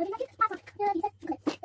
我今天去打扫那个卫生，不可以。